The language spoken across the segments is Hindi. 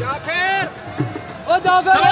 Jaafir! Wat Jaafir!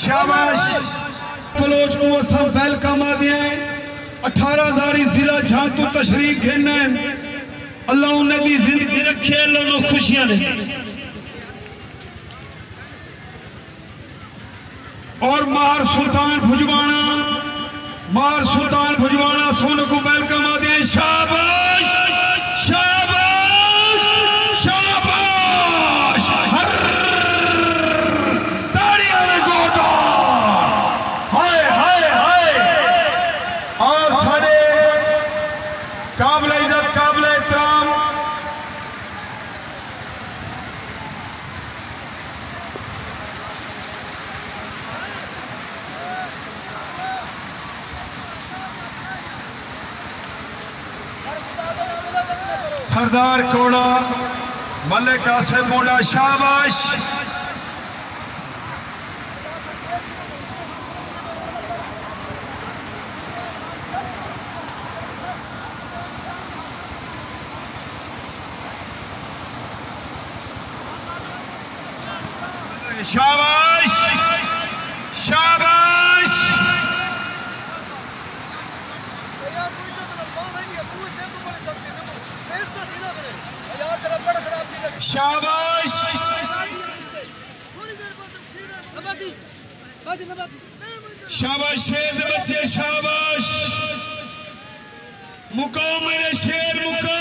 शाबाश। फलोच को असां वेलकम आ दिए 18000 जिला झाँक तो तशरीफ़ घेना अल्लाह उन्हें दी ज़िंदगी रखे, अल्लाह खुशियाँ ने और मार सुल्तान भुजवाना मार सुल्तान भुजवाना सोन को वेलकम सरदार कोड़ा मलिक आसिम मोड़ा शाबाश शाबाश शाबाश शाबाश। शाबाश शेर से शाबाश। मुकाम मेरे शेर मुकाम।